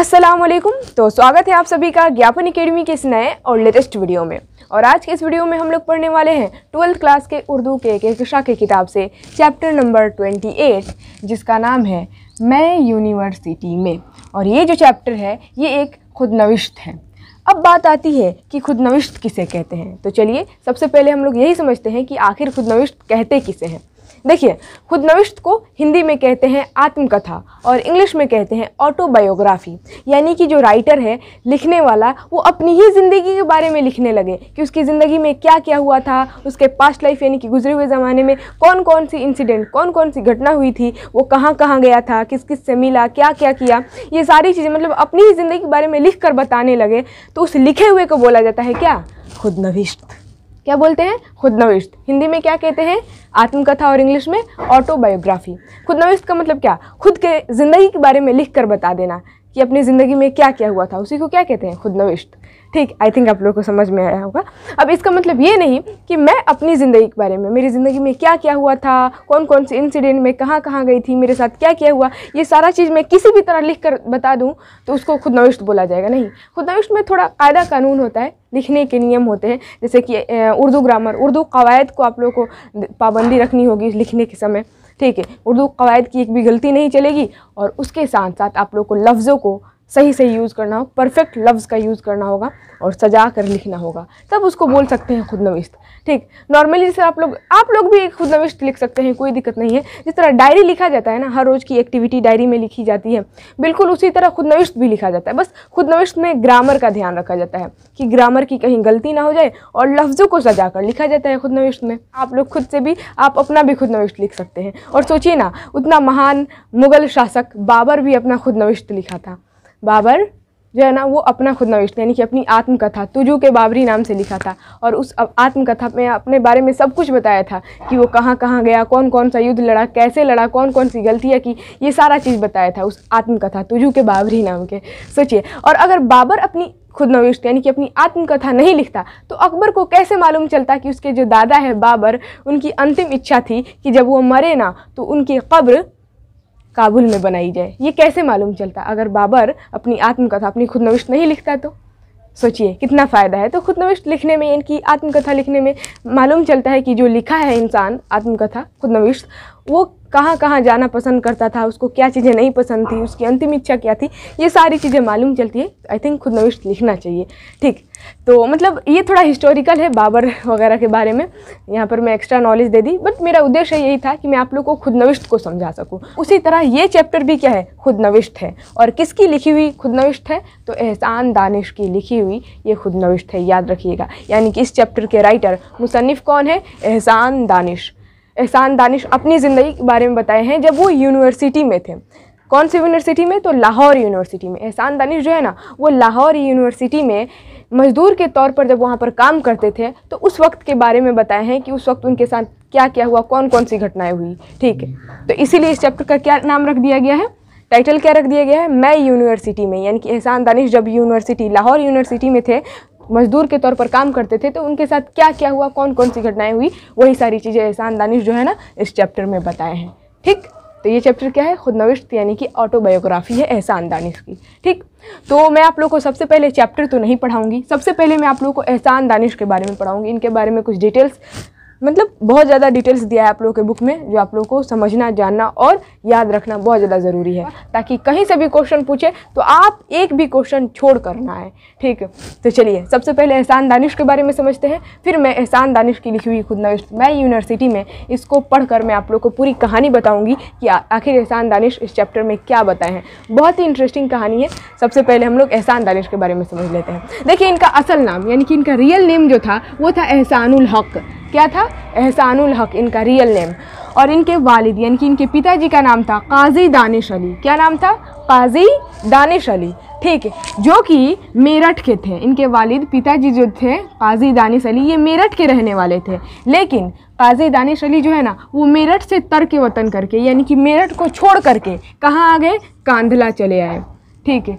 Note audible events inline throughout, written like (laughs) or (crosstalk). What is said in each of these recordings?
अस्सलाम वालेकुम तो स्वागत है आप सभी का ज्ञापन एकेडमी के इस नए और लेटेस्ट वीडियो में। और आज के इस वीडियो में हम लोग पढ़ने वाले हैं ट्वेल्थ क्लास के उर्दू के एक कक्षा की किताब से चैप्टर नंबर 28 जिसका नाम है मैं यूनिवर्सिटी में। और ये जो चैप्टर है, ये एक खुद नविश्त है। अब बात आती है कि खुद नविश्त किसे कहते हैं? तो चलिए, सबसे पहले हम लोग यही समझते हैं कि आखिर खुद नविश्त कहते किसे हैं। देखिए, खुद नविश्त को हिंदी में कहते हैं आत्मकथा और इंग्लिश में कहते हैं ऑटोबायोग्राफी यानी कि जो राइटर है, लिखने वाला, वो अपनी ही ज़िंदगी के बारे में लिखने लगे कि उसकी ज़िंदगी में क्या क्या हुआ था, उसके पास्ट लाइफ यानी कि गुजरे हुए ज़माने में कौन कौन सी इंसिडेंट कौन कौन सी घटना हुई थी, वो कहाँ कहाँ गया था किस किस से मिला क्या क्या किया ये सारी चीज़ें मतलब अपनी ही ज़िंदगी के बारे में लिख कर बताने लगे। तो उस लिखे हुए को बोला जाता है क्या? खुद नविश्त क्या बोलते हैं? खुद नविश्त हिंदी में क्या कहते हैं? आत्मकथा और इंग्लिश में ऑटोबायोग्राफी खुद नविश्त का मतलब क्या? खुद के ज़िंदगी के बारे में लिख कर बता देना। कि अपनी ज़िंदगी में क्या क्या हुआ था, उसी को क्या कहते हैं? खुद नविश्त ठीक आई थिंक आप लोगों को समझ में आया होगा। अब इसका मतलब ये नहीं कि मैं अपनी ज़िंदगी के बारे में, मेरी ज़िंदगी में क्या क्या हुआ था कौन कौन से इंसिडेंट में कहाँ कहाँ गई थी, मेरे साथ क्या क्या हुआ, ये सारा चीज़ मैं किसी भी तरह लिख कर बता दूँ तो उसको खुद नविश्त बोला जाएगा। नहीं खुद नविश्त में थोड़ा कायदा कानून होता है, लिखने के नियम होते हैं, जैसे कि उर्दू ग्रामर उर्दू कवायद को आप लोगों को पाबंदी रखनी होगी लिखने के समय। ठीक है? उर्दू कवायद की एक भी गलती नहीं चलेगी और उसके साथ साथ आप लोग को लफ्ज़ों को सही सही यूज़ करना हो, परफेक्ट लफ्ज़ का यूज़ करना होगा और सजा कर लिखना होगा। तब उसको बोल सकते हैं खुद नविश्त ठीक, नॉर्मली जैसे आप लोग आप लोग भी खुद नविश्त लिख सकते हैं, कोई दिक्कत नहीं है। जिस तरह डायरी लिखा जाता है ना, हर रोज़ की एक्टिविटी डायरी में लिखी जाती है, बिल्कुल उसी तरह खुद नविश्त भी लिखा जाता है। बस खुद नविश्त में ग्रामर का ध्यान रखा जाता है, कि ग्रामर की कहीं गलती ना हो जाए और लफ्ज़ों को सजा कर लिखा जाता है खुद नविश्त में। आप लोग खुद से भी, आप अपना भी खुद नविश्त लिख सकते हैं। और सोचिए ना, उतना महान मुग़ल शासक बाबर भी अपना खुद नविश्त लिखा था। बाबर, जो है ना, वो अपना खुद नविश्त यानी कि अपनी आत्मकथा, तुजू के बाबरी नाम से लिखा था और उस आत्मकथा में अपने बारे में सब कुछ बताया था कि वो कहाँ कहाँ गया कौन कौन सा युद्ध लड़ा, कैसे लड़ा कौन कौन सी गलतियाँ की, ये सारा चीज़ बताया था उस आत्मकथा, तुजू के बाबरी नाम के। सोचिए, और अगर बाबर अपनी खुद नविश्त यानी कि अपनी आत्मकथा नहीं लिखता तो अकबर को कैसे मालूम चलता कि उसके जो दादा है बाबर, उनकी अंतिम इच्छा थी कि जब वो मरे ना तो उनकी कब्र काबुल में बनाई जाए। ये कैसे मालूम चलता? अगर बाबर अपनी आत्मकथा अपनी खुद नविश्त नहीं लिखता तो? सोचिए, कितना फ़ायदा है। तो खुद नविश्त लिखने में, इनकी आत्मकथा लिखने में मालूम चलता है कि जो लिखा है इंसान, आत्मकथा खुद नविश्त वो कहाँ कहाँ जाना पसंद करता था, उसको क्या चीज़ें नहीं पसंद थी, उसकी अंतिम इच्छा क्या थी, ये सारी चीज़ें मालूम चलती है। आई थिंक खुद नविश्त लिखना चाहिए। ठीक तो मतलब ये थोड़ा हिस्टोरिकल है बाबर वगैरह के बारे में। यहाँ पर मैं एक्स्ट्रा नॉलेज दे दी बट मेरा उद्देश्य यही था कि मैं आप लोग को खुद नविश्त को समझा सकूँ। उसी तरह ये चैप्टर भी क्या है? खुद नविश्त है। और किसकी लिखी हुई खुद नविश्त है? तो एहसान दानिश की लिखी हुई ये खुद नविश्त है, याद रखिएगा। यानी कि इस चैप्टर के राइटर मुसनफ़ कौन है? एहसान दानिश। एहसान दानिश अपनी ज़िंदगी के बारे में बताए हैं, जब वो यूनिवर्सिटी में थे। कौन सी यूनिवर्सिटी में? तो लाहौर यूनिवर्सिटी में। एहसान दानिश जो है ना, वो लाहौर यूनिवर्सिटी में मज़दूर के तौर पर जब वहाँ पर काम करते थे तो उस वक्त के बारे में बताए हैं कि उस वक्त उनके साथ क्या क्या हुआ कौन कौन सी घटनाएँ हुई, ठीक है? तो इसीलिए इस चैप्टर का क्या नाम रख दिया गया है? टाइटल क्या रख दिया गया है? मैं यूनिवर्सिटी में, यानी कि एहसान दानिश जब यूनिवर्सिटी लाहौर यूनिवर्सिटी में थे, मजदूर के तौर पर काम करते थे तो उनके साथ क्या क्या हुआ कौन कौन सी घटनाएँ हुई, वही सारी चीज़ें एहसान दानिश जो है ना, इस चैप्टर में बताए हैं, ठीक? तो ये चैप्टर क्या है? खुद नविश्त यानी कि ऑटोबायोग्राफी है एहसान दानिश की ठीक? तो मैं आप लोग को सबसे पहले चैप्टर तो नहीं पढ़ाऊँगी, सबसे पहले मैं आप लोग को एहसान दानिश के बारे में पढ़ाऊँगी, इनके बारे में कुछ डिटेल्स मतलब बहुत ज़्यादा डिटेल्स दिया है आप लोगों के बुक में, जो आप लोगों को समझना, जानना और याद रखना बहुत ज़्यादा ज़रूरी है। ताकि कहीं से भी क्वेश्चन पूछे तो आप एक भी क्वेश्चन छोड़ करना है ठीक तो चलिए, सबसे पहले एहसान दानिश के बारे में समझते हैं, फिर मैं एहसान दानिश की लिखी हुई खुद नविश्त मैं यूनिवर्सिटी में इसको पढ़कर मैं आप लोग को पूरी कहानी बताऊँगी कि आखिर एहसान दानिश इस चैप्टर में क्या बताए हैं। बहुत ही इंटरेस्टिंग कहानी है। सबसे पहले हम लोग एहसान दानिश के बारे में समझ लेते हैं। देखिए, इनका असल नाम, यानी कि इनका रियल नेम जो था, वो था एहसानुल हक। क्या था? एहसानुल हक, इनका रियल नेम और इनके वालिद, यानी कि इनके पिताजी का नाम था काजी दानिश अली। क्या नाम था? काजी दानिश अली। ठीक है, जो कि मेरठ के थे। इनके वालिद पिताजी जो थे, काजी दानिश अली, ये मेरठ के रहने वाले थे। लेकिन काजी दानिश अली जो है ना, वो मेरठ से तर के वतन करके, यानी कि मेरठ को छोड़ करके कहाँ आ गए? कांधला चले आए। ठीक है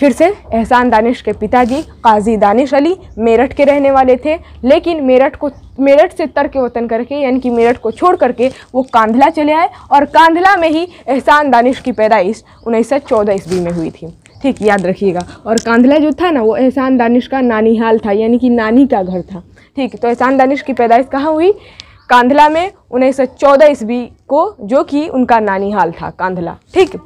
फिर से एहसान दानिश के पिताजी, काजी दानिश अली मेरठ के रहने वाले थे, लेकिन मेरठ को, मेरठ से तर्क वतन करके, यानी कि मेरठ को छोड़ करके, वो कांधला चले आए और कांधला में ही एहसान दानिश की पैदाइश उन्नीस सौ चौदह ईस्वी में हुई थी। ठीक, याद रखिएगा। और कांधला जो था ना, वो एहसान दानिश का नानीहाल था, यानी कि नानी का घर था। ठीक तो एहसान दानिश की पैदाइश कहाँ हुई? कांधला में उन्नीस सौ चौदह ईस्वी को, जो कि उनका नानीहाल था, कांधला। ठीक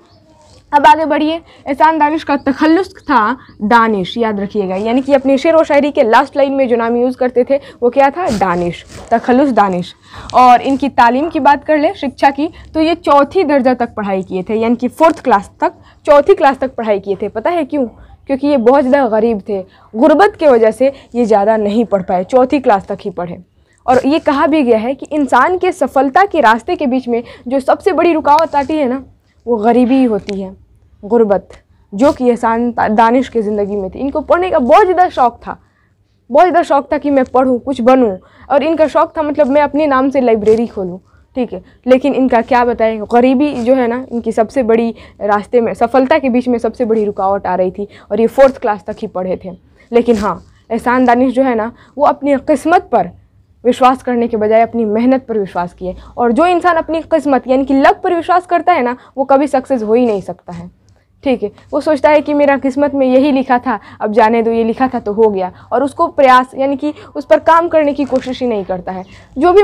अब आगे बढ़िए। एहसान दानिश का तखल्लुस था दानिश, याद रखिएगा। यानी कि अपने शेर व शायरी के लास्ट लाइन में जो नाम यूज़ करते थे, वो क्या था? दानिश। तखल्लुस दानिश। और इनकी तालीम की बात कर ले, शिक्षा की तो ये चौथी दर्जा तक पढ़ाई किए थे। यानी कि फोर्थ क्लास तक, चौथी क्लास तक पढ़ाई किए थे। पता है क्यों? क्योंकि ये बहुत ज़्यादा गरीब थे। गुर्बत की वजह से ये ज़्यादा नहीं पढ़ पाए। चौथी क्लास तक ही पढ़े। और ये कहा भी गया है कि इंसान के सफलता के रास्ते के बीच में जो सबसे बड़ी रुकावट आती है ना वो गरीबी होती है, गुर्बत, जो कि एहसान दानिश की ज़िंदगी में थी। इनको पढ़ने का बहुत ज़्यादा शौक़ था। बहुत ज़्यादा शौक़ था कि मैं पढ़ूँ, कुछ बनूँ। और इनका शौक़ था मतलब मैं अपने नाम से लाइब्रेरी खोलूँ, ठीक है? लेकिन इनका क्या बताएँ, गरीबी जो है ना, इनकी सबसे बड़ी रास्ते में, सफलता के बीच में सबसे बड़ी रुकावट आ रही थी और ये फोर्थ क्लास तक ही पढ़े थे। लेकिन हाँ एहसान दानिश जो है ना, वो अपनी किस्मत पर विश्वास करने के बजाय अपनी मेहनत पर विश्वास किए। और जो इंसान अपनी किस्मत, यानी कि लक पर विश्वास करता है ना, वो कभी सक्सेस हो ही नहीं सकता है। ठीक है? वो सोचता है कि मेरा किस्मत में यही लिखा था, अब जाने दो, ये लिखा था तो हो गया। और उसको प्रयास, यानी कि उस पर काम करने की कोशिश ही नहीं करता है। जो भी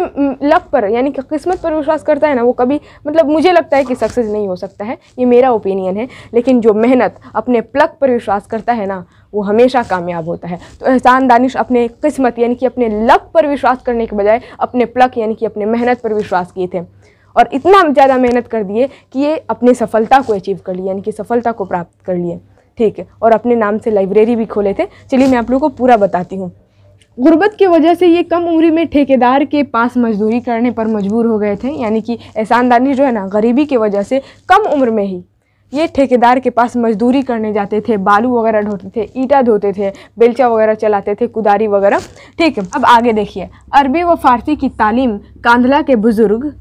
लक पर, यानी कि किस्मत पर विश्वास करता है ना, वो कभी मतलब मुझे लगता है कि सक्सेस नहीं हो सकता है, ये मेरा ओपिनियन है। लेकिन जो मेहनत, अपने प्लक पर विश्वास करता है ना वो हमेशा कामयाब होता है। तो एहसान दानिश अपने किस्मत, यानी कि अपने लक पर विश्वास करने के बजाय, अपने प्लक, यानी कि अपने मेहनत पर विश्वास किए थे। और इतना ज़्यादा मेहनत कर दिए कि ये अपने सफलता को अचीव कर लिए, यानी कि सफलता को प्राप्त कर लिए। ठीक है? और अपने नाम से लाइब्रेरी भी खोले थे। चलिए मैं आप लोगों को पूरा बताती हूँ। गुर्बत की वजह से ये कम उम्र में ठेकेदार के पास मजदूरी करने पर मजबूर हो गए थे। यानी कि एहसान दानिश जो है ना, गरीबी की वजह से कम उम्र में ही ये ठेकेदार के पास मजदूरी करने जाते थे, बालू वगैरह ढोते थे, ईटा धोते थे, बेलचा वगैरह चलाते थे, कुदारी वगैरह। ठीक है, अब आगे देखिए। अरबी व फारसी की तालीम कांधला के बुज़ुर्ग,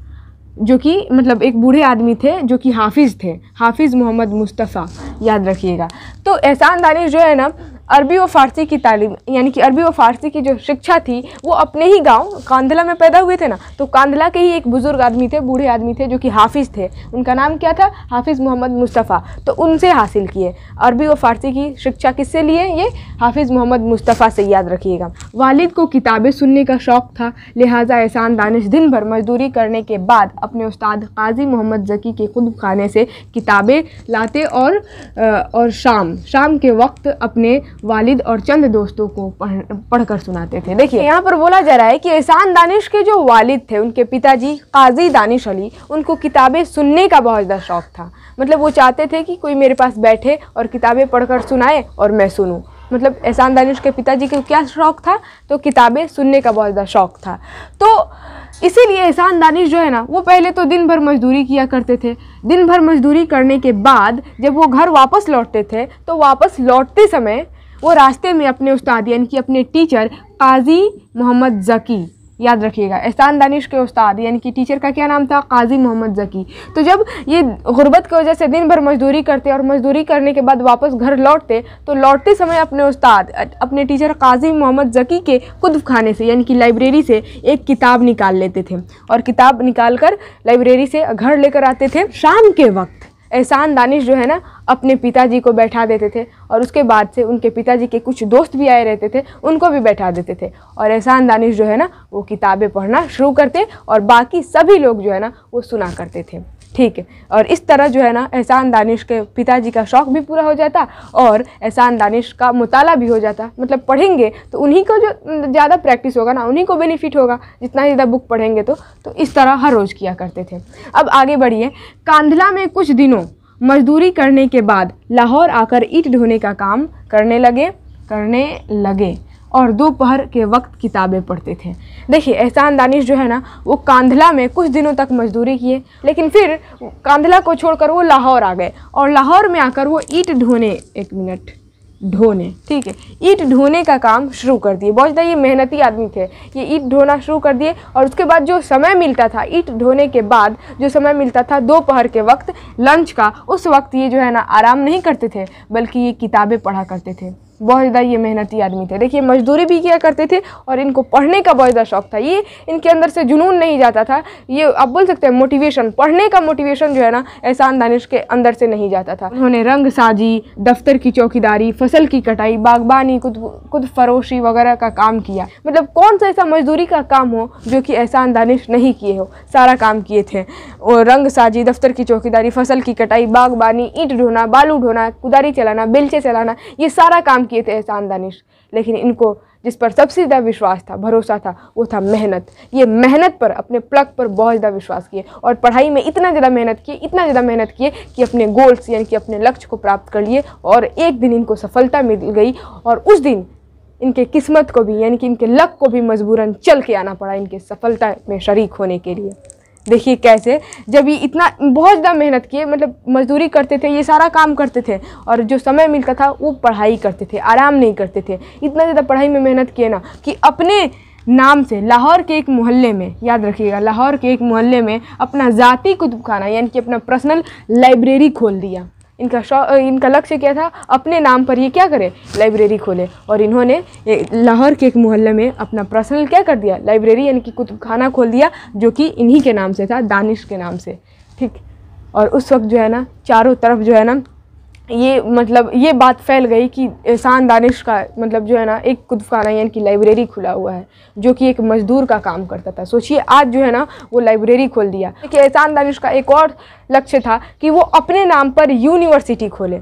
जो कि मतलब एक बूढ़े आदमी थे, जो कि हाफिज़ थे, हाफिज़ मोहम्मद मुस्तफ़ा, याद रखिएगा। तो एहसान दानिश जो है ना अरबी व फ़ारसी की तालीम, यानी कि अरबी व फ़ारसी की जो शिक्षा थी, वो अपने ही गाँव कांधला में पैदा हुए थे ना? तो कांधला के ही एक बुज़ुर्ग आदमी थे, बूढ़े आदमी थे, जो कि हाफिज़ थे। उनका नाम क्या था? हाफिज़ मोहम्मद मुस्तफ़ा। तो उनसे हासिल किए। अरबी व फ़ारसी की शिक्षा किससे लिए? ये हाफिज़ मोहम्मद मुस्तफ़ा से याद रखिएगा। वालिद को किताबें सुनने का शौक़ था, लिहाजा एहसान दानिश दिन भर मजदूरी करने के बाद अपने उस्ताद काजी मोहम्मद जकी के खुद खाने से किताबें लाते और और शाम शाम के वक्त अपने वालिद और चंद दोस्तों को पढ़, पढ़कर सुनाते थे। देखिए, यहाँ पर बोला जा रहा है कि एहसान दानिश के जो वालिद थे, उनके पिताजी काजी दानिश अली, उनको किताबें सुनने का बहुत ज़्यादा शौक़ था। मतलब वो चाहते थे कि कोई मेरे पास बैठे और किताबें पढ़कर सुनाए और मैं सुनूँ। मतलब एहसान दानिश के पिताजी को क्या शौक़ था? तो किताबें सुनने का बहुत ज़्यादा शौक़ था। तो इसीलिए एहसान दानिश जो है ना, वो पहले तो दिन भर मजदूरी किया करते थे। दिन भर मजदूरी करने के बाद जब वो घर वापस लौटते थे तो वापस लौटते समय वो रास्ते में अपने उस्ताद, यानी कि अपने टीचर काजी मोहम्मद जकी। याद रखिएगा, एहसान दानिश के उस्ताद, यानी कि टीचर का क्या नाम था? काजी मोहम्मद जकी। तो जब ये गुर्बत की वजह से दिन भर मजदूरी करते और मजदूरी करने के बाद वापस घर लौटते तो लौटते समय अपने उस्ताद, अपने टीचर काजी मोहम्मद जकी के खुद खाने से, यानी कि लाइब्रेरी से एक किताब निकाल लेते थे। और किताब निकाल कर लाइब्रेरी से घर लेकर आते थे। शाम के वक्त एहसान दानिश जो है ना, अपने पिताजी को बैठा देते थे और उसके बाद से उनके पिताजी के कुछ दोस्त भी आए रहते थे, उनको भी बैठा देते थे। और एहसान दानिश जो है ना, वो किताबें पढ़ना शुरू करते और बाकी सभी लोग जो है ना, वो सुना करते थे। ठीक है। और इस तरह जो है ना, एहसान दानिश के पिताजी का शौक़ भी पूरा हो जाता और एहसान दानिश का मुताला भी हो जाता। मतलब पढ़ेंगे तो उन्हीं को जो ज़्यादा प्रैक्टिस होगा ना, उन्हीं को बेनिफिट होगा। जितना ज़्यादा बुक पढ़ेंगे तो तो इस तरह हर रोज़ किया करते थे। अब आगे बढ़िए। कांधला में कुछ दिनों मजदूरी करने के बाद लाहौर आकर ईट ढोने का काम करने लगे करने लगे और दोपहर के वक्त किताबें पढ़ते थे। देखिए, एहसान दानिश जो है ना, वो कांधला में कुछ दिनों तक मजदूरी किए, लेकिन फिर कांधला को छोड़कर वो लाहौर आ गए और लाहौर में आकर वो ईट ढोने, एक मिनट, ढोने, ठीक है, ईट ढोने का काम शुरू कर दिए। बहुत ज़्यादा ये मेहनती आदमी थे, ये ईट ढोना शुरू कर दिए और उसके बाद जो समय मिलता था, ईट ढोने के बाद जो समय मिलता था दोपहर के वक्त, लंच का, उस वक्त ये जो है ना, आराम नहीं करते थे, बल्कि ये किताबें पढ़ा करते थे। बहुत ज़्यादा ये मेहनती आदमी थे। देखिए, मजदूरी भी किया करते थे और इनको पढ़ने का बहुत ज़्यादा शौक था। ये इनके अंदर से जुनून नहीं जाता था। ये आप बोल सकते हैं मोटिवेशन पढ़ने का मोटिवेशन जो है ना, एहसान दानिश के अंदर से नहीं जाता था। उन्होंने रंग साजी, दफ्तर की चौकीदारी, फ़सल की कटाई, बागबानी, खुद खुद फरोशी वगैरह का काम किया। मतलब कौन सा ऐसा मजदूरी का काम हो जो कि एहसान दानिश नहीं किए हो? सारा काम किए थे। और रंग साजी, दफ्तर की चौकीदारी, फ़सल की कटाई, बागबानी, ईंट ढोना, बालू ढोना, कुदारी चलाना, बेलचे चलाना, ये सारा काम किए थे एहसान दानिश लेकिन इनको जिस पर सबसे ज़्यादा विश्वास था, भरोसा था, वो था मेहनत। ये मेहनत पर, अपने प्लग पर बहुत ज़्यादा विश्वास किए और पढ़ाई में इतना ज़्यादा मेहनत किए, इतना ज़्यादा मेहनत किए कि अपने गोल्स यानी कि अपने लक्ष्य को प्राप्त कर लिए और एक दिन इनको सफलता मिल गई और उस दिन इनके किस्मत को भी यानी कि इनके लक को भी मजबूरन चल के आना पड़ा, इनके सफलता में शरीक होने के लिए। देखिए कैसे, जब ये इतना, बहुत ज़्यादा मेहनत किए मतलब मजदूरी करते थे, ये सारा काम करते थे, और जो समय मिलता था, वो पढ़ाई करते थे, आराम नहीं करते थे। इतना ज़्यादा पढ़ाई में मेहनत किए ना, कि अपने नाम से लाहौर के एक मोहल्ले में, याद रखिएगा, लाहौर के एक मोहल्ले में अपना ज़ाती कुतुब खाना यानी कि अपना पर्सनल लाइब्रेरी खोल दिया। इनका इनका लक्ष्य क्या था? अपने नाम पर ये क्या करें? लाइब्रेरी खोले। और इन्होंने लाहौर के एक मोहल्ले में अपना पर्सनल क्या कर दिया? लाइब्रेरी यानी कि कुतुब खाना खोल दिया, जो कि इन्हीं के नाम से था, दानिश के नाम से। ठीक? और उस वक्त जो है ना, चारों तरफ़ जो है ना ये मतलब ये बात फैल गई कि एहसान दानिश का मतलब जो है ना, एक कुतुबखाना यानी कि लाइब्रेरी खुला हुआ है, जो कि एक मजदूर का काम करता था। सोचिए, आज जो है ना, वो लाइब्रेरी खोल दिया। कि एहसान दानिश का एक और लक्ष्य था कि वो अपने नाम पर यूनिवर्सिटी खोले।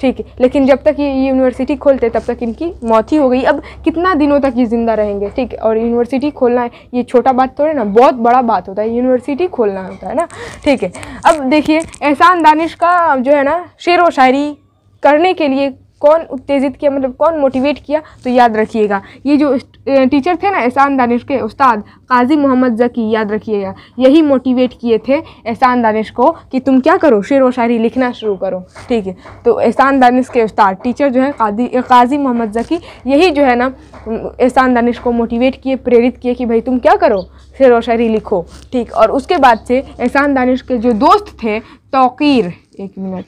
ठीक है, लेकिन जब तक ये यूनिवर्सिटी खोलते तब तक इनकी मौत ही हो गई। अब कितना दिनों तक ये ज़िंदा रहेंगे, ठीक है? और यूनिवर्सिटी खोलना है, ये छोटा बात थोड़े ना, बहुत बड़ा बात होता है यूनिवर्सिटी खोलना होता है ना, ठीक है? अब देखिए, एहसान दानिश का जो है ना, शेर व शायरी करने के लिए कौन उत्तेजित किया मतलब कौन मोटिवेट किया तो याद रखिएगा। ये जो टीचर थे ना, एहसान दानिश के उस्ताद, काजी मोहम्मद जकी, याद रखिएगा। यही मोटिवेट किए थे एहसान दानिश को कि तुम क्या करो, शेर व शायरी लिखना शुरू करो। ठीक है? तो एहसान दानिश के उस्ताद टीचर जो है काजी काजी मोहम्मद जकी, यही जो है ना एहसान दानिश को मोटिवेट किए, प्रेरित किए कि भाई तुम क्या करो, शेर व शायरी लिखो। ठीक? और उसके बाद से एहसान दानिश के जो दोस्त थे, तोकीर, एक मिनट,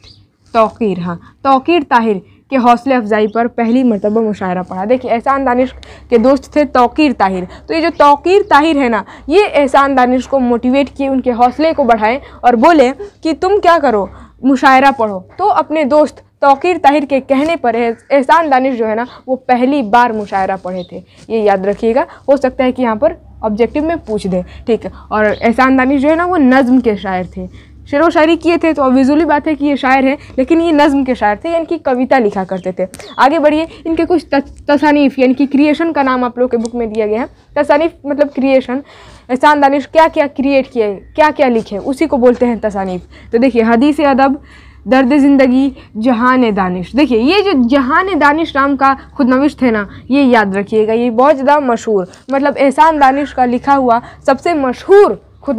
तोकीर हाँ तोकीर ताहिर के हौसले अफजाई पर पहली मरतबा मुशायरा पढ़ा देखिए, एहसान दानिश के दोस्त थे तोकीर ताहिर। तो ये जो तोकीर ताहिर है ना, ये एहसान दानिश को मोटिवेट किए, उनके हौसले को बढ़ाएँ और बोले कि तुम क्या करो, मुशायरा पढ़ो। तो अपने दोस्त तोकीर ताहिर के कहने पर एहसान दानिश जो है ना, वो पहली बार मुशायरा पढ़े थे। ये याद रखिएगा, हो सकता है कि यहाँ पर ऑब्जेक्टिव में पूछ दे, ठीक है? और एहसान दानिश जो है ना, वो नज़म के शायर थे। शेर व शायरी किए थे तो विजुअली बात है कि ये शायर हैं, लेकिन ये नज़म के शायर थे, यानी कि कविता लिखा करते थे। आगे बढ़िए, इनके कुछ तसानीफ़, यानी कि क्रिएशन का नाम आप लोग के बुक में दिया गया है। तसानीफ़ मतलब क्रिएशन एहसान दानिश क्या क्या क्रिएट किए क्या क्या लिखे, उसी को बोलते हैं तसानीफ़। तो देखिए, हदीस अदब, दर्द ज़िंदगी, जहान दानिश। देखिए, ये जो जहान दानिश नाम का खुद नविश थे ना, ये याद रखिएगा, ये बहुत ज़्यादा मशहूर मतलब एहसान दानिश का लिखा हुआ सबसे मशहूर खुद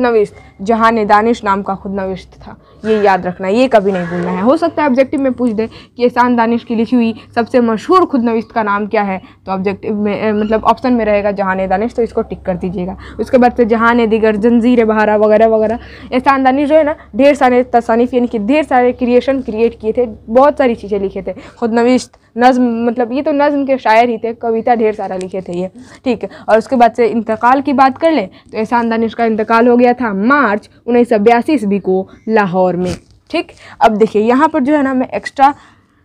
जहाँ ने दानिश नाम का खुद नविश्त था। ये याद रखना, ये कभी नहीं भूलना है। हो सकता है ऑब्जेक्टिव में पूछ दे कि एहसान दानिश की लिखी हुई सबसे मशहूर खुद नविश्त का नाम क्या है। तो ऑब्जेक्टिव में मतलब ऑप्शन में रहेगा जहान दानिश तो इसको टिक कर दीजिएगा। उसके बाद से जहान दिगर, जंजीर, बहारा वगैरह वगैरह। एहसान दानिश जो है ना, ढेर सारे तसानीफ, यानी कि ढेर सारे क्रिएशन क्रिएट किए थे, बहुत सारी चीज़ें लिखे थे। खुद नविश्त नज़म मतलब ये तो नज़म के शायर ही थे, कविता ढेर सारा लिखे थे ये। ठीक है और उसके बाद से इंतकाल की बात कर लें तो एहसान दानिश का इंतकाल हो गया था मार्च उन्नीस सौ बयासी ईस्वी को, लाहौर। में। ठीक? अब देखिए, यहाँ पर जो है ना मैं एक्स्ट्रा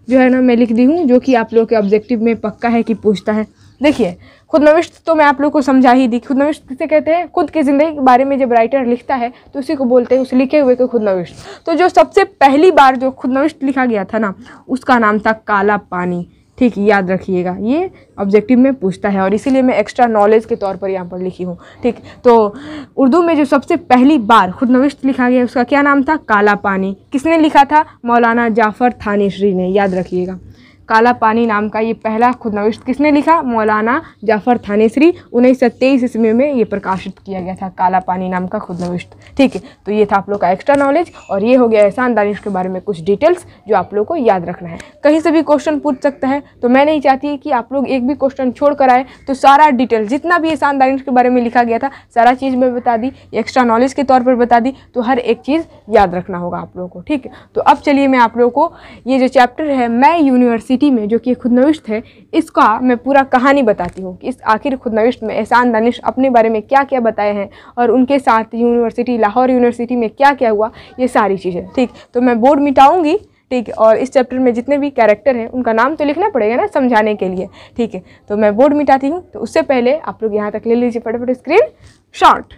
जो है ना मैं लिख दी हूँ, जो कि आप लोगों के ऑब्जेक्टिव में पक्का है कि पूछता है। देखिए, खुद नविश्त तो मैं आप लोग को समझा ही दी। खुद नविश्त किसे कहते हैं? खुद की ज़िंदगी के बारे में जब राइटर लिखता है तो उसी को बोलते हैं, उस लिखे हुए को खुद नविश्त तो जो सबसे पहली बार जो खुद नविश्त लिखा गया था ना, उसका नाम था काला पानी। ठीक, याद रखिएगा। ये ऑब्जेक्टिव में पूछता है और इसीलिए मैं एक्स्ट्रा नॉलेज के तौर पर यहाँ पर लिखी हूँ। ठीक तो उर्दू में जो सबसे पहली बार खुद नविश्त लिखा गया उसका क्या नाम था? काला पानी। किसने लिखा था? मौलाना जाफ़र थानेश्री ने। याद रखिएगा। काला पानी नाम का ये पहला खुदनविश्त किसने लिखा? मौलाना जाफ़र थानेसरी। उन्नीस सौ तेईस ईस्वी में ये प्रकाशित किया गया था, काला पानी नाम का खुदनविश्त ठीक है तो ये था आप लोग का एक्स्ट्रा नॉलेज और ये हो गया एहसान दानिश के बारे में कुछ डिटेल्स जो आप लोग को याद रखना है। कहीं से भी क्वेश्चन पूछ सकता है तो मैं नहीं चाहती कि आप लोग एक भी क्वेश्चन छोड़ कर आए तो सारा डिटेल जितना भी एहसान दानिश के बारे में लिखा गया था, सारा चीज़ मैं बता दी एक्स्ट्रा नॉलेज के तौर पर बता दी तो हर एक चीज़ याद रखना होगा आप लोगों को। ठीक है तो अब चलिए मैं आप लोगों को ये जो चैप्टर है, मैं यूनिवर्सिटी यूनिवर्सिटी में जो कि खुदनविश्त है, इसका मैं पूरा कहानी बताती हूँ कि इस आखिर खुदनविश्त में एहसान दानिश अपने बारे में क्या क्या बताए हैं और उनके साथ यूनिवर्सिटी, लाहौर यूनिवर्सिटी में क्या क्या हुआ, ये सारी चीज़ें। ठीक तो मैं बोर्ड मिटाऊँगी, ठीक है और इस चैप्टर में जितने भी कैरेक्टर हैं, उनका नाम तो लिखना पड़ेगा ना समझाने के लिए। ठीक है तो मैं बोर्ड मिटाती हूँ तो उससे पहले आप लोग यहाँ तक ले लीजिए फटाफट स्क्रीन, शॉर्ट।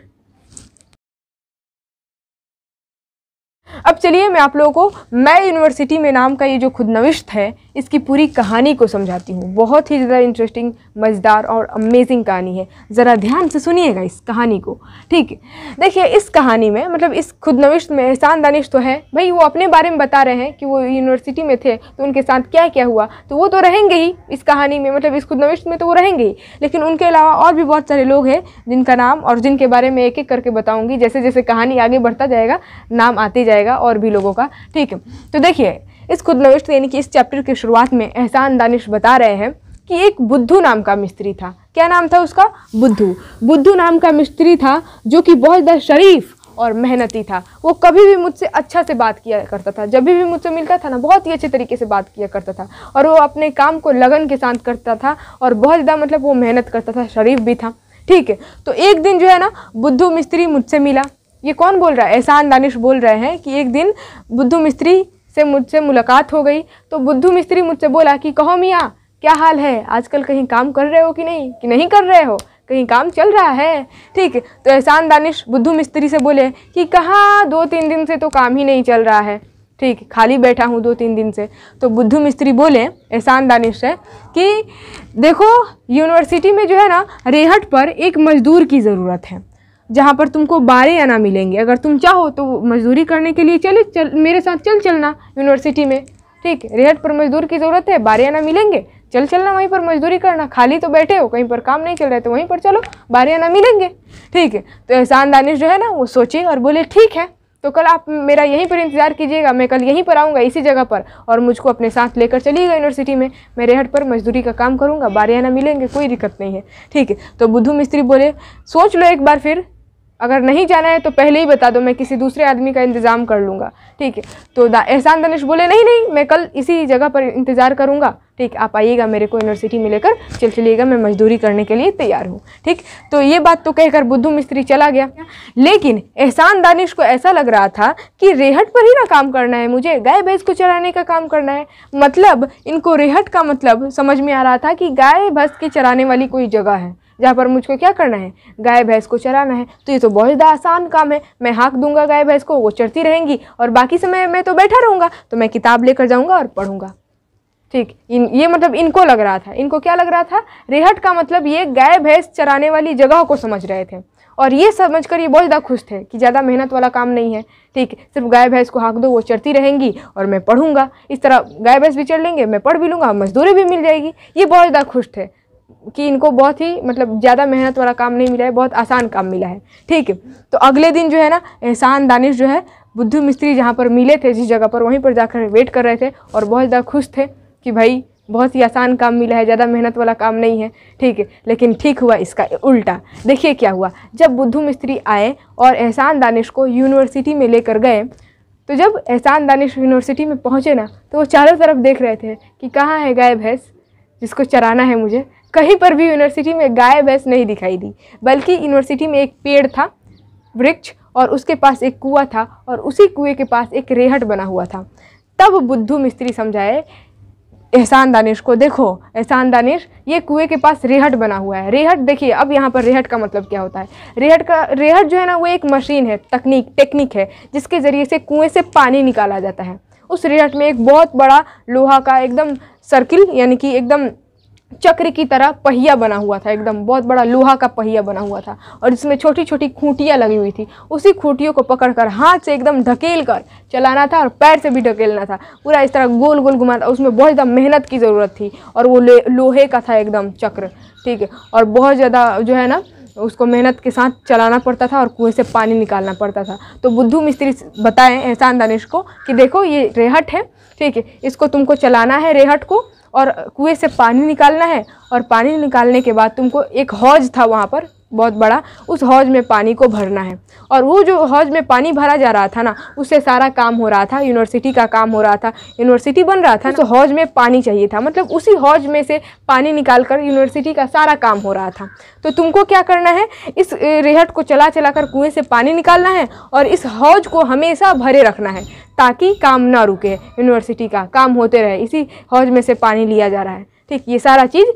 अब चलिए मैं आप लोगों को मैं यूनिवर्सिटी में नाम का ये जो खुद नविश्त है, इसकी पूरी कहानी को समझाती हूँ। बहुत ही ज़्यादा इंटरेस्टिंग मज़ेदार और अमेजिंग कहानी है। ज़रा ध्यान से सुनिएगा इस कहानी को, ठीक है? देखिए, इस कहानी में मतलब इस खुद नविश्त में एहसान दानिश तो है। भाई, वो अपने बारे में बता रहे हैं कि वो यूनिवर्सिटी में थे तो उनके साथ क्या क्या हुआ तो वो तो रहेंगे ही इस कहानी में मतलब इस खुद नविश्त में तो वो रहेंगे ही। लेकिन उनके अलावा और भी बहुत सारे लोग हैं, जिनका नाम और जिनके बारे में एक एक करके बताऊँगी जैसे जैसे कहानी आगे बढ़ता जाएगा, नाम आते जाएगा। और भी लोगों का। ठीक है तो देखिए इस खुद नविश्त यानी कि इस चैप्टर की शुरुआत में एहसान दानिश बता रहे हैं कि एक बुद्धू नाम का मिस्त्री था। क्या नाम था उसका? बुद्धू। बुद्धू नाम का मिस्त्री था जो कि बहुत ज़्यादा शरीफ और मेहनती था। वो कभी भी मुझसे अच्छा से बात किया करता था। जब भी, भी मुझसे मिलता था ना बहुत ही अच्छे तरीके से बात किया करता था और वो अपने काम को लगन के साथ करता था और बहुत ज़्यादा मतलब वो मेहनत करता था शरीफ भी था। ठीक है तो एक दिन जो है ना बुद्धू मिस्त्री मुझसे मिला। ये कौन बोल रहा है? एहसान दानिश बोल रहे हैं कि एक दिन बुद्धू मिस्त्री से मुझसे मुलाकात हो गई। तो बुद्धू मिस्त्री मुझसे बोला कि, कहो मियाँ, क्या हाल है? आजकल कहीं काम कर रहे हो कि नहीं? कि नहीं कर रहे हो? कहीं काम चल रहा है? ठीक तो एहसान दानिश बुद्धू मिस्त्री से बोले कि, कहाँ? दो तीन दिन से तो काम ही नहीं चल रहा है। ठीक, खाली बैठा हूँ दो तीन दिन से। तो बुद्धू मिस्त्री बोले, एहसान दानिश से, कि, देखो, यूनिवर्सिटी में जो है ना, रेहट पर एक मज़दूर की ज़रूरत है। जहाँ पर तुमको बारह आना मिलेंगे। अगर तुम चाहो तो मजदूरी करने के लिए चले, चल, मेरे साथ चल चलना यूनिवर्सिटी में। ठीक रेहट पर मजदूर की ज़रूरत है, बारह आना मिलेंगे। चल चलना वहीं पर मजदूरी करना, खाली तो बैठे हो, कहीं पर काम नहीं चल रहा है तो वहीं पर चलो, बारह आना मिलेंगे। ठीक है तो एहसान दानिश जो है ना, वो सोचे और बोले, ठीक है तो कल आप मेरा यहीं पर इंतज़ार कीजिएगा, मैं कल यहीं पर आऊँगा, इसी जगह पर, और मुझको अपने साथ लेकर चलिएगा यूनिवर्सिटी में। मैं रेहट पर मजदूरी का काम करूँगा, बारह आना मिलेंगे, कोई दिक्कत नहीं है। ठीक है तो बुद्धू मिस्त्री बोले, सोच लो एक बार फिर अगर नहीं जाना है तो पहले ही बता दो, मैं किसी दूसरे आदमी का इंतज़ाम कर लूँगा। ठीक है? तो एहसान दानिश बोले, नहीं नहीं, मैं कल इसी जगह पर इंतज़ार करूँगा। ठीक, आप आइएगा मेरे को यूनिवर्सिटी में लेकर, चल चलिएगा, मैं मजदूरी करने के लिए तैयार हूँ। ठीक? तो ये बात तो कहकर बुद्धू मिस्त्री चला गया। लेकिन एहसान दानिश को ऐसा लग रहा था कि रेहट पर ही ना काम करना है मुझे, गाय भैंस को चराने का काम करना है। मतलब इनको रेहट का मतलब समझ में आ रहा था कि गाय भैंस के चराने वाली कोई जगह है। जहाँ पर मुझको क्या करना है? गाय भैंस को चराना है। तो ये तो बहुत ज़्यादा आसान काम है। मैं हाँक दूँगा गाय भैंस को, वो चरती रहेंगी और बाकी समय मैं तो बैठा रहूँगा। तो मैं किताब लेकर जाऊँगा और पढ़ूँगा। ठीक, इन, ये मतलब इनको लग रहा था। इनको क्या लग रहा था? रेहट का मतलब ये गाय भैंस चराने वाली जगह को समझ रहे थे। और ये समझ कर ये बहुत ज़्यादा खुश थे कि ज़्यादा मेहनत वाला काम नहीं है। ठीक, सिर्फ़ गाय भैंस को हाँक दो, वो चरती रहेंगी और मैं पढ़ूँगा। इस तरह गाय भैंस भी चढ़ लेंगे, मैं पढ़ भी लूँगा, मजदूरी भी मिल जाएगी। ये बहुत ज़्यादा खुश थे। कि इनको बहुत ही मतलब ज़्यादा मेहनत वाला काम नहीं मिला है, बहुत आसान काम मिला है। ठीक है तो अगले दिन जो है ना, एहसान दानिश जो है, बुद्धू मिस्त्री जहाँ पर मिले थे, जिस जगह पर वहीं पर जाकर वेट कर रहे थे और बहुत ज़्यादा खुश थे कि भाई, बहुत ही आसान काम मिला है, ज़्यादा मेहनत वाला काम नहीं है। ठीक है, लेकिन ठीक हुआ इसका उल्टा। देखिए क्या हुआ, जब बुद्धू मिस्त्री आए और एहसान दानिश को यूनिवर्सिटी में लेकर गए तो जब एहसान दानिश यूनिवर्सिटी में पहुँचे ना तो वो चारों तरफ़ देख रहे थे कि कहाँ है गाय भैंस जिसको चराना है मुझे, कहीं पर भी यूनिवर्सिटी में गाय, भैंस नहीं दिखाई दी। बल्कि यूनिवर्सिटी में एक पेड़ था, वृक्ष, और उसके पास एक कुआ था, और उसी कुएँ के पास एक रेहट बना हुआ था। तब बुद्धू मिस्त्री समझाए, एहसान दानिश को देखो, एहसान दानिश, ये कुएँ के पास रेहट बना हुआ है। रेहट देखिए, अब यहाँ पर रेहट का मतलब क्या होता है? रेहट का, रेहट जो है ना, वो एक मशीन है, तकनीक, टेक्निक है, जिसके ज़रिए से कुएँ से पानी निकाला जाता है। उस रेहट में एक बहुत बड़ा लोहा का एकदम सर्किल यानी कि एकदम चक्र की तरह पहिया बना हुआ था, एकदम बहुत बड़ा लोहा का पहिया बना हुआ था और इसमें छोटी छोटी खूंटियाँ लगी हुई थी। उसी खूंटियों को पकड़कर हाथ से एकदम ढकेल कर चलाना था और पैर से भी ढकेलना था। पूरा इस तरह गोल गोल घुमाना था, उसमें बहुत ज़्यादा मेहनत की ज़रूरत थी और वो लोहे का था एकदम चक्र, ठीक है? और बहुत ज़्यादा जो है ना, उसको मेहनत के साथ चलाना पड़ता था और कुएँ से पानी निकालना पड़ता था। तो बुद्धू मिस्त्री बताएँ, एहसान दानिश को, कि देखो ये रेहट है ठीक है, इसको तुमको चलाना है रेहट को और कुएँ से पानी निकालना है और पानी निकालने के बाद तुमको एक हौज था वहाँ पर। बहुत बड़ा, उस हौज में पानी को भरना है। और वो जो हौज में पानी भरा जा रहा था ना, उससे सारा काम हो रहा था यूनिवर्सिटी का काम हो रहा था यूनिवर्सिटी बन रहा था तो हौज में पानी चाहिए था। मतलब उसी हौज में से पानी निकाल कर यूनिवर्सिटी का सारा काम हो रहा था। तो तुमको क्या करना है? इस रेहट को चला चला कर कुएँ से पानी निकालना है और इस हौज को हमेशा भरे रखना है, ताकि काम ना रुके। यूनिवर्सिटी का काम होते रहे, इसी हौज में से पानी लिया जा रहा है। ठीक, ये सारा चीज़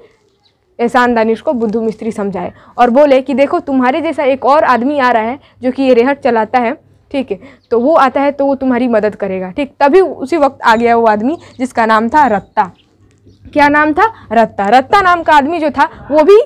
एहसान दानिश को बुद्धू मिस्त्री समझाए और बोले कि देखो, तुम्हारे जैसा एक और आदमी आ रहा है जो कि ये रेहट चलाता है, ठीक है? तो वो आता है तो वो तुम्हारी मदद करेगा, ठीक? तभी उसी वक्त आ गया वो आदमी जिसका नाम था रत्ता। क्या नाम था? रत्ता। रत्ता नाम का आदमी जो था, वो भी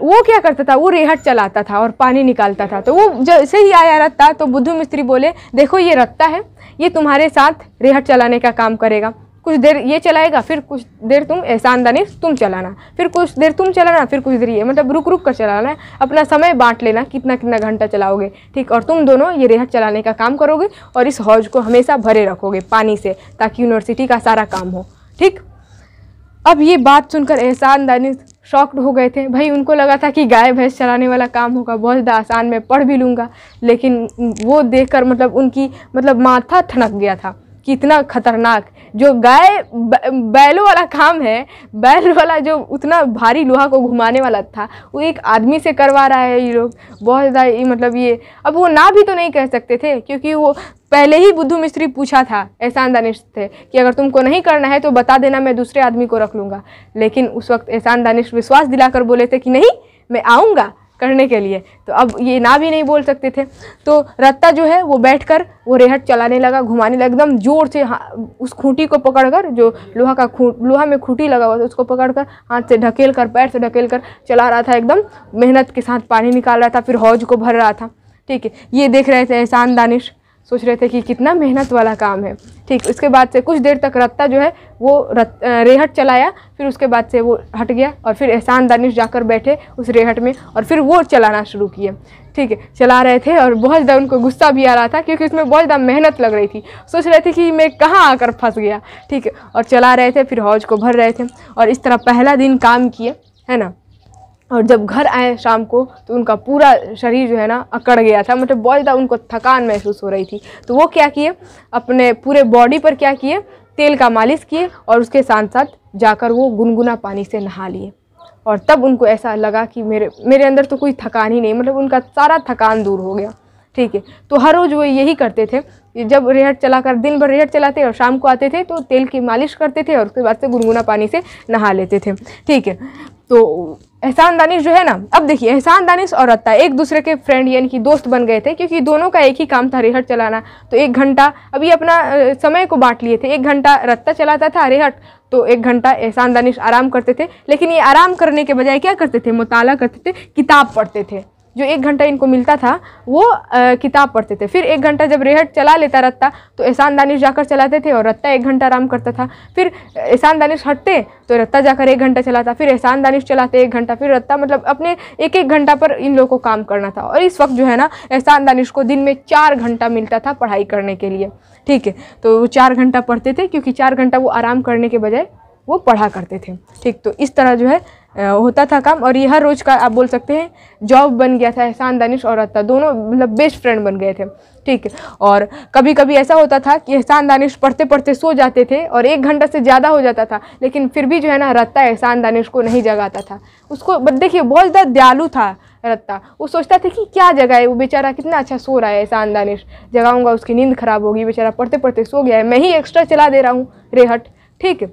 वो क्या करता था? वो रेहट चलाता था और पानी निकालता था। तो वो जैसे ही आया रत्ता तो बुद्धू मिस्त्री बोले, देखो ये रत्ता है, ये तुम्हारे साथ रेहट चलाने का काम करेगा। कुछ देर ये चलाएगा, फिर कुछ देर तुम एहसान दानिश तुम चलाना। फिर कुछ देर तुम चलाना, फिर कुछ देर ये मतलब रुक रुक कर चलाना। है अपना समय बांट लेना, कितना कितना घंटा चलाओगे, ठीक? और तुम दोनों ये रेहट चलाने का काम करोगे और इस हौज को हमेशा भरे रखोगे पानी से, ताकि यूनिवर्सिटी का सारा काम हो, ठीक? अब ये बात सुनकर एहसान दानिश शॉक्ड हो गए थे। भाई, उनको लगा था कि गाय भैंस चलाने वाला काम होगा, बहुत ज़्यादा आसान, मैं पढ़ भी लूँगा। लेकिन वो देखकर मतलब उनकी मतलब माथा ठनक गया था। कितना खतरनाक। जो गाय बैलों वाला काम है, बैल वाला जो उतना भारी लोहा को घुमाने वाला था, वो एक आदमी से करवा रहा है ये लोग। बहुत ज़्यादा मतलब ये, अब वो ना भी तो नहीं कह सकते थे, क्योंकि वो पहले ही बुद्धू मिस्त्री पूछा था, एहसान दानिश थे कि अगर तुमको नहीं करना है तो बता देना, मैं दूसरे आदमी को रख लूँगा। लेकिन उस वक्त एहसान दानिश विश्वास दिलाकर बोले थे कि नहीं, मैं आऊँगा। करने के लिए। तो अब ये ना भी नहीं बोल सकते थे। तो रत्ता जो है, वो बैठकर वो रेहट चलाने लगा, घुमाने लगा, एकदम ज़ोर से उस खूंटी को पकड़कर, जो लोहा का खूट लोहा में खूंटी लगा हुआ था, उसको पकड़कर हाथ से ढकेल कर पैर से ढकेल कर चला रहा था, एकदम मेहनत के साथ पानी निकाल रहा था, फिर हौज को भर रहा था। ठीक है, ये देख रहे थे एहसान दानिश सोच रहे थे कि कितना मेहनत वाला काम है। ठीक, उसके बाद से कुछ देर तक रत्ता जो है, वो रत रेहट चलाया, फिर उसके बाद से वो हट गया और फिर एहसान दानिश जाकर बैठे उस रेहट में और फिर वो चलाना शुरू किए। ठीक है चला रहे थे और बहुत ज़्यादा उनको गुस्सा भी आ रहा था, क्योंकि उसमें बहुत ज़्यादा मेहनत लग रही थी। सोच रहे थे कि मैं कहाँ आकर फंस गया। ठीक है और चला रहे थे, फिर हौज को भर रहे थे और इस तरह पहला दिन काम किए, है ना? और जब घर आए शाम को तो उनका पूरा शरीर जो है ना अकड़ गया था। मतलब बहुत ज़्यादा उनको थकान महसूस हो रही थी। तो वो क्या किए? अपने पूरे बॉडी पर क्या किए? तेल का मालिश किए और उसके साथ साथ जाकर वो गुनगुना पानी से नहा लिए। और तब उनको ऐसा लगा कि मेरे मेरे अंदर तो कोई थकान ही नहीं मतलब उनका सारा थकान दूर हो गया। ठीक है। तो हर रोज़ वो यही करते थे। जब रेहट चलाकर दिन भर रेहट चलाते और शाम को आते थे तो तेल की मालिश करते थे और उसके बाद से गुनगुना पानी से नहा लेते थे। ठीक है। तो एहसान दानिश जो है ना, अब देखिए, एहसान दानिश और रत्ता एक दूसरे के फ्रेंड यानी कि दोस्त बन गए थे, क्योंकि दोनों का एक ही काम था रेहट चलाना। तो एक घंटा, अभी अपना समय को बांट लिए थे। एक घंटा रत्ता चलाता था रेहट तो एक घंटा एहसान दानिश आराम करते थे। लेकिन ये आराम करने के बजाय क्या करते थे? मुताला करते थे, किताब पढ़ते थे। जो एक घंटा इनको मिलता था वो आ, किताब पढ़ते थे। फिर एक घंटा जब रेहट चला लेता रत्ता तो एहसान दानिश जाकर चलाते थे और रत्ता एक घंटा आराम करता था। फिर एहसान दानिश हटते तो रत्ता जाकर एक घंटा चलाता। फिर एहसान दानिश चलाते एक घंटा। फिर रत्ता मतलब अपने एक एक घंटा पर इन लोगों को काम करना था। और इस वक्त जो है ना एहसान दानिश को दिन में चार घंटा मिलता था पढ़ाई करने के लिए। ठीक है? तो वो चार घंटा पढ़ते थे क्योंकि चार घंटा वो आराम करने के बजाय वो पढ़ा करते थे। ठीक तो इस तरह जो है होता था काम और ये हर रोज़ का आप बोल सकते हैं जॉब बन गया था, एहसान दानिश और रत्ता दोनों मतलब बेस्ट फ्रेंड बन गए थे, ठीक और कभी कभी ऐसा होता था कि एहसान दानिश पढ़ते पढ़ते सो जाते थे और एक घंटा से ज़्यादा हो जाता था, लेकिन फिर भी जो है ना रत्ता एहसान दानिश को नहीं जगाता था। उसको देखिए, बहुत ज़्यादा दयालु था रत्ता। वो सोचता था कि क्या जगह है वो बेचारा कितना अच्छा सो रहा है एहसान दानिश। जगाऊँगा, उसकी नींद खराब होगी, बेचारा पढ़ते पढ़ते सो गया है। मैं ही एक्स्ट्रा चला दे रहा हूँ, रेहट, ठीक है।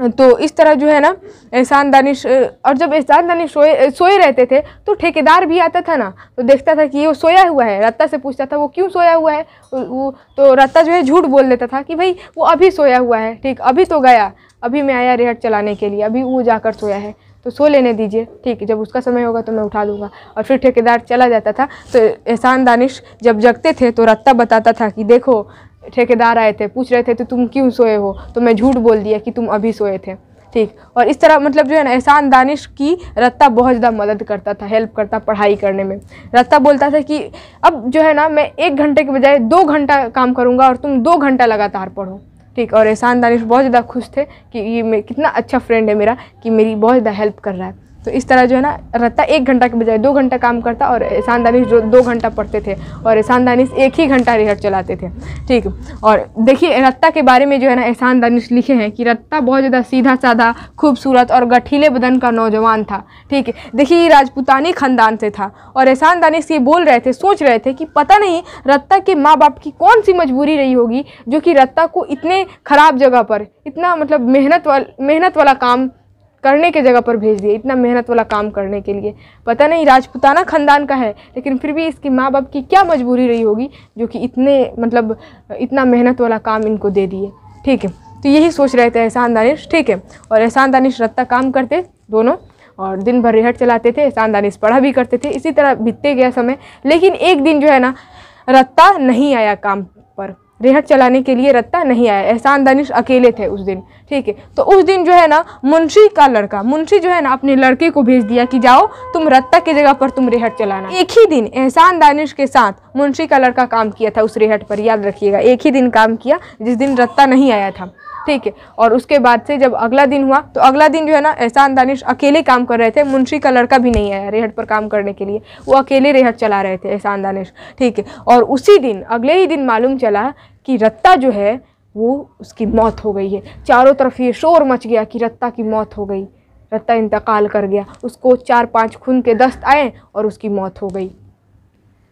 तो इस तरह जो है ना, एहसान दानिश और जब एहसान दानिश सोए सोए रहते थे तो ठेकेदार भी आता था ना तो देखता था कि वो सोया हुआ है। रत्ता से पूछता था, वो क्यों सोया हुआ है? वो तो रत्ता जो है झूठ बोल देता था कि, भाई, वो अभी सोया हुआ है, ठीक, अभी तो गया, अभी मैं आया रेहट चलाने के लिए, अभी वो जाकर सोया है तो सो लेने दीजिए, ठीक, जब उसका समय होगा तो मैं उठा दूँगा और फिर ठेकेदार चला जाता था तो एहसान दानिश जब जगते थे तो रत्ता बताता था कि, देखो ठेकेदार आए थे, पूछ रहे थे तो तुम क्यों सोए हो? तो मैं झूठ बोल दिया कि तुम अभी सोए थे। ठीक। और इस तरह मतलब जो है ना, एहसान दानिश की रत्ता बहुत ज़्यादा मदद करता था, हेल्प करता पढ़ाई करने में। रत्ता बोलता था कि, अब जो है ना, मैं एक घंटे के बजाय दो घंटा काम करूँगा और तुम दो घंटा लगातार पढ़ो। ठीक। और एहसान दानिश बहुत ज़्यादा खुश थे कि, ये कितना अच्छा फ्रेंड है मेरा कि मेरी बहुत ज़्यादा हेल्प कर रहा है। तो इस तरह जो है ना रत्ता एक घंटा के बजाय दो घंटा काम करता और एहसान दानिश जो दो घंटा पढ़ते थे और एहसान दानिश एक ही घंटा रेहट चलाते थे। ठीक? और देखिए रत्ता के बारे में जो है ना एहसान दानिश लिखे हैं कि रत्ता बहुत ज़्यादा सीधा साधा खूबसूरत और गठीले बदन का नौजवान था। ठीक? देखिए राजपूतानी ख़ानदान से था और एहसान दानिश ये बोल रहे थे, सोच रहे थे कि पता नहीं रत्ता के माँ बाप की कौन सी मजबूरी रही होगी जो कि रत्ता को इतने ख़राब जगह पर, इतना मतलब मेहनत वाल, मेहनत वाला काम करने के जगह पर भेज दिए इतना मेहनत वाला काम करने के लिए। पता नहीं राजपुताना खानदान का है, लेकिन फिर भी इसके माँ बाप की क्या मजबूरी रही होगी जो कि इतने मतलब इतना मेहनत वाला काम इनको दे दिए। ठीक है तो यही सोच रहे थे एहसान दानिश, ठीक है? और एहसान दानिश रत्ता काम करते दोनों, और दिन भर रिहट चलाते थे, एहसान दानिश पढ़ा भी करते थे, इसी तरह बीतते गया समय। लेकिन एक दिन जो है ना, रत्ता नहीं आया काम पर। रेहट चलाने के लिए रत्ता नहीं आया। एहसान दानिश अकेले थे उस दिन, ठीक है? तो उस दिन जो है ना, मुंशी का लड़का, मुंशी जो है ना, अपने लड़के को भेज दिया कि जाओ, तुम रत्ता की जगह पर तुम रेहट चलाना। एक ही दिन एहसान दानिश के साथ मुंशी का लड़का काम किया था उस रेहट पर, याद रखिएगा, एक ही दिन काम किया, जिस दिन रत्ता नहीं आया था। ठीक है। और उसके बाद से जब अगला दिन हुआ तो अगला दिन जो है ना, एहसान दानिश अकेले काम कर रहे थे। मुंशी का लड़का भी नहीं आया रेहट पर काम करने के लिए। वो अकेले रेहट चला रहे थे, एहसान दानिश। ठीक है। और उसी दिन, अगले ही दिन मालूम चला कि रत्ता जो है, वो उसकी मौत हो गई है। चारों तरफ़ ये शोर मच गया कि रत्ता की मौत हो गई। रत्ता इंतकाल कर गया। उसको चार पाँच खून के दस्त आए और उसकी मौत हो गई।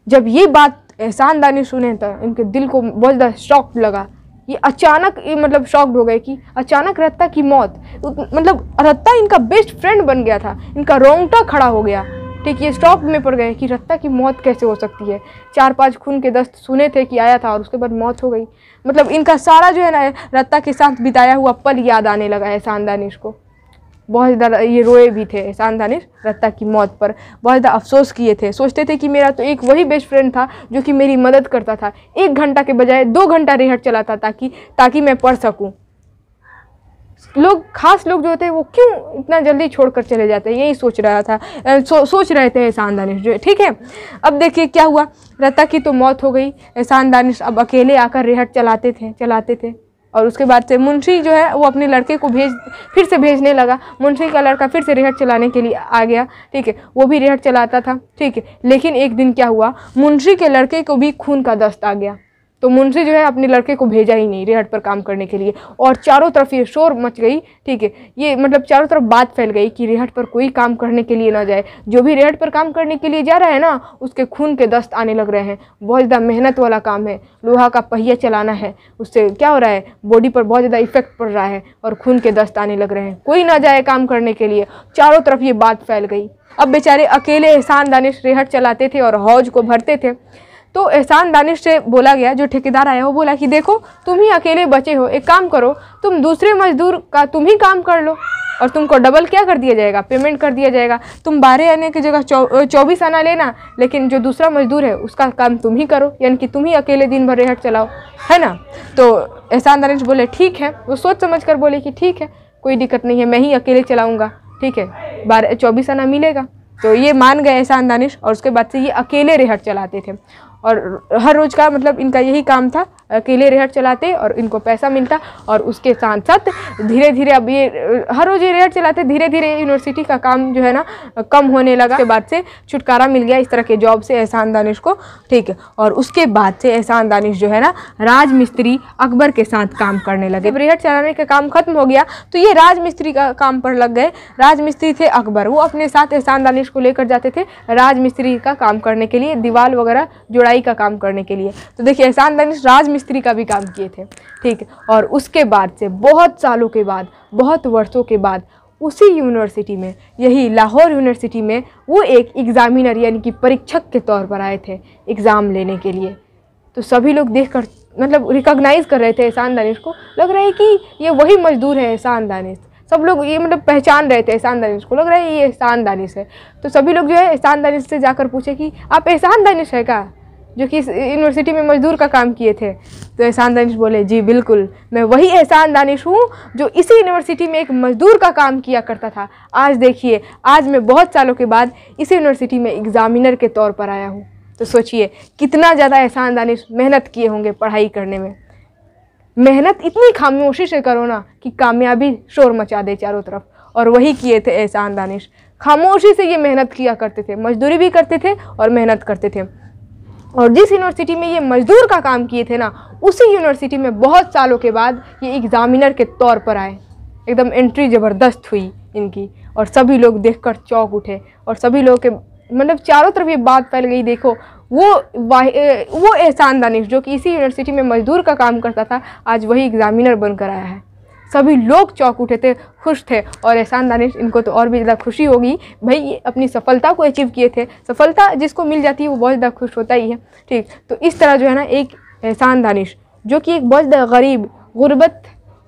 जब ये बात एहसान दानिश सुने तो इनके दिल को बहुत ज़्यादा शौक लगा। ये अचानक, ये मतलब शॉक्ड हो गए कि अचानक रत्ता की मौत। मतलब रत्ता इनका बेस्ट फ्रेंड बन गया था। इनका रोंगटा खड़ा हो गया। ठीक, ये स्टॉक में पड़ गए कि रत्ता की मौत कैसे हो सकती है। चार पाँच खून के दस्त सुने थे कि आया था और उसके बाद मौत हो गई। मतलब इनका सारा जो है ना, रत्ता के साथ बिताया हुआ पल याद आने लगा है शानदानिश को। बहुत ज़्यादा ये रोए भी थे एहसान दानिश रत्ता की मौत पर। बहुत ज़्यादा अफसोस किए थे। सोचते थे कि मेरा तो एक वही बेस्ट फ्रेंड था जो कि मेरी मदद करता था। एक घंटा के बजाय दो घंटा रेहट चलाता ताकि ताकि मैं पढ़ सकूँ। लोग खास लोग जो होते हैं वो क्यों इतना जल्दी छोड़कर चले जाते हैं? यही सोच रहा था। सो, सोच रहे थे एहसान दानिश जो ठीक है? अब देखिए क्या हुआ। रत्ता की तो मौत हो गई। एहसान दानिश अब अकेले आकर रेहट चलाते थे चलाते थे। और उसके बाद से मुंशी जो है, वो अपने लड़के को भेज, फिर से भेजने लगा। मुंशी का लड़का फिर से रेहट चलाने के लिए आ गया, ठीक है? वो भी रेहट चलाता था, ठीक है? लेकिन एक दिन क्या हुआ? मुंशी के लड़के को भी खून का दस्त आ गया। तो मुंशी जो है अपने लड़के को भेजा ही नहीं रेहट पर काम करने के लिए। और चारों तरफ़ ये शोर मच गई, ठीक है? ये मतलब चारों तरफ़ बात फैल गई कि रेहट पर कोई काम करने के लिए ना जाए। जो भी रेहट पर काम करने के लिए जा रहा है ना, उसके खून के दस्त आने लग रहे हैं। बहुत ज़्यादा मेहनत वाला काम है। लोहा का पहिया चलाना है। उससे क्या हो रहा है? बॉडी पर बहुत ज़्यादा इफ़ेक्ट पड़ रहा है और खून के दस्त आने लग रहे हैं। कोई ना जाए काम करने के लिए। चारों तरफ़ ये बात फैल गई। अब बेचारे अकेले एहसान दानिश रेहट चलाते थे और हौज को भरते थे। तो एहसान दानिश से बोला गया, जो ठेकेदार आया वो बोला कि देखो, तुम ही अकेले बचे हो, एक काम करो, तुम दूसरे मजदूर का तुम ही काम कर लो और तुमको डबल क्या कर दिया जाएगा? पेमेंट कर दिया जाएगा। तुम बारह आने की जगह चौबीस आना लेना, लेकिन जो दूसरा मजदूर है, उसका काम तुम ही करो, यानी कि तुम ही अकेले दिन भर रेहट चलाओ, है ना? तो एहसान दानिश बोले, ठीक है। वो सोच समझ कर बोले कि, ठीक है, कोई दिक्कत नहीं है, मैं ही अकेले चलाऊँगा, ठीक है? बारह, चौबीस आना मिलेगा। तो ये मान गए एहसान दानिश और उसके बाद से ये अकेले रेहट चलाते थे। और हर रोज़ का मतलब इनका यही काम था अकेले रेहट चलाते और इनको पैसा मिलता और उसके साथ साथ धीरे धीरे अब ये, हर रोज़ ये रेहट चलाते धीरे धीरे यूनिवर्सिटी का काम जो है ना, कम होने लगा। के बाद से छुटकारा मिल गया इस तरह के जॉब से एहसान दानिश को, ठीक है। और उसके बाद से एहसान दानिश जो है ना राज मिस्त्री अकबर के साथ काम करने लगे। रेहट चलाने का काम खत्म हो गया तो ये राज मिस्त्री का काम पर लग गए। राज मिस्त्री थे अकबर, वो अपने साथ एहसान दानिश को लेकर जाते थे राज मिस्त्री का काम करने के लिए दीवार वगैरह, जुड़ाई का काम करने के लिए। तो देखिए, एहसान दानिश राज मिस्त्री का भी काम किए थे, ठीक? और उसके बाद से, बहुत सालों के बाद, बहुत वर्षों के बाद, उसी यूनिवर्सिटी में, यही लाहौर यूनिवर्सिटी में, वो एक एग्ज़ामिनर यानी कि परीक्षक के तौर पर आए थे एग्ज़ाम लेने के लिए। तो सभी लोग देख कर मतलब रिकॉग्नाइज कर रहे थे एहसान दानिश को। लग रहा है कि ये वही मजदूर है एहसान दानिश। सब लोग ये मतलब पहचान रहे थे एहसान दानिश को। लग रहा है ये एहसान दानिश है। तो सभी लोग जो है एहसान दानिश से जाकर पूछे कि, आप एहसान दानिश है क्या? जो कि यूनिवर्सिटी में मजदूर का काम किए थे। तो एहसान दानिश बोले, जी, बिल्कुल, मैं वही एहसान दानिश हूँ जो इसी यूनिवर्सिटी में एक मजदूर का काम किया करता था। आज देखिए, आज मैं बहुत सालों के बाद इसी यूनिवर्सिटी में एग्ज़ामिनर के तौर पर आया हूँ। तो सोचिए, कितना ज़्यादा एहसान दानिश मेहनत किए होंगे पढ़ाई करने में। मेहनत इतनी खामोशी से करो ना कि कामयाबी शोर मचा दे चारों तरफ़। और वही किए थे एहसान दानिश। खामोशी से ये मेहनत किया करते थे, मजदूरी भी करते थे और मेहनत करते थे। और जिस यूनिवर्सिटी में ये मजदूर का काम किए थे ना, उसी यूनिवर्सिटी में बहुत सालों के बाद ये एग्ज़ामिनर के तौर पर आए। एकदम एंट्री ज़बरदस्त हुई इनकी और सभी लोग देखकर चौंक उठे और सभी लोग के मतलब चारों तरफ़ ये बात फैल गई, देखो, वो वो एहसान दानिश जो कि इसी यूनिवर्सिटी में मजदूर का काम करता था, आज वही एग्ज़ामिनर बनकर आया है। सभी लोग चौक उठे थे, खुश थे। और एहसान दानिश, इनको तो और भी ज़्यादा खुशी होगी। भाई, ये अपनी सफलता को अचीव किए थे। सफलता जिसको मिल जाती है, वो बहुत ज़्यादा खुश होता ही है। ठीक तो इस तरह जो है ना, एक एहसान दानिश, जो कि एक बहुत ज़्यादा गरीब, गुर्बत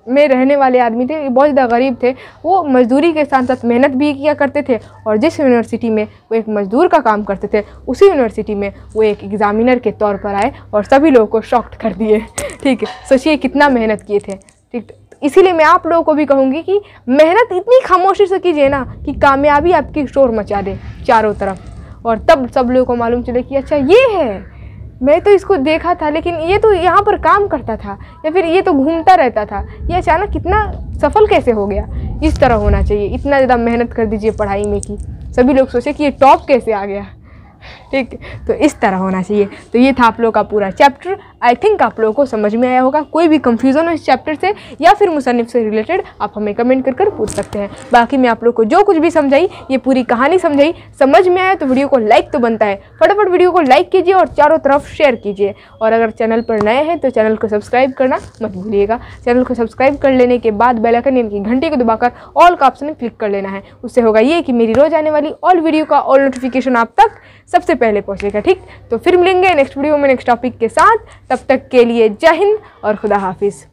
में रहने वाले आदमी थे, बहुत ज़्यादा गरीब थे। वो मज़दूरी के साथ साथ मेहनत भी किया करते थे और जिस यूनिवर्सिटी में वो एक मज़दूर का काम करते थे, उसी यूनिवर्सिटी में वो एक एग्ज़ामिनर के तौर पर आए और सभी लोगों को शॉक्ट कर दिए। (laughs) ठीक है सोचिए कितना मेहनत किए थे। ठीक इसीलिए मैं आप लोगों को भी कहूँगी कि मेहनत इतनी खामोशी से कीजिए ना कि कामयाबी आपकी शोर मचा दे चारों तरफ़। और तब सब लोगों को मालूम चले कि अच्छा ये है। मैं तो इसको देखा था, लेकिन ये तो यहाँ पर काम करता था, या फिर ये तो घूमता रहता था, ये अचानक कितना सफल कैसे हो गया? इस तरह होना चाहिए। इतना ज़्यादा मेहनत कर दीजिए पढ़ाई में कि सभी लोग सोचे कि ये टॉप कैसे आ गया। ठीक? तो इस तरह होना चाहिए। तो ये था आप लोगों का पूरा चैप्टर आई थिंक आप लोगों को समझ में आया होगा। कोई भी कंफ्यूजन हो इस चैप्टर से, या फिर मुसनफ़ से रिलेटेड आप हमें कमेंट कर कर पूछ सकते हैं। बाकी मैं आप लोग को जो कुछ भी समझाई, ये पूरी कहानी समझाई, समझ में आया तो वीडियो को लाइक तो बनता है। फटाफट वीडियो को लाइक कीजिए और चारों तरफ़ शेयर कीजिए। और अगर चैनल पर नए हैं तो चैनल को सब्सक्राइब करना मत भूलिएगा। चैनल को सब्सक्राइब कर लेने के बाद बेलाइकन यानी कि घंटे को दबाकर ऑल का ऑप्शन क्लिक कर लेना है। उससे होगा ये कि मेरी रोज आने वाली ऑल वीडियो का ऑल नोटिफिकेशन आप तक सबसे पहले पहुँचेगा, ठीक? तो फिर मिलेंगे नेक्स्ट वीडियो में नेक्स्ट टॉपिक के साथ। तब तक के लिए जय हिंद और खुदा हाफिज़।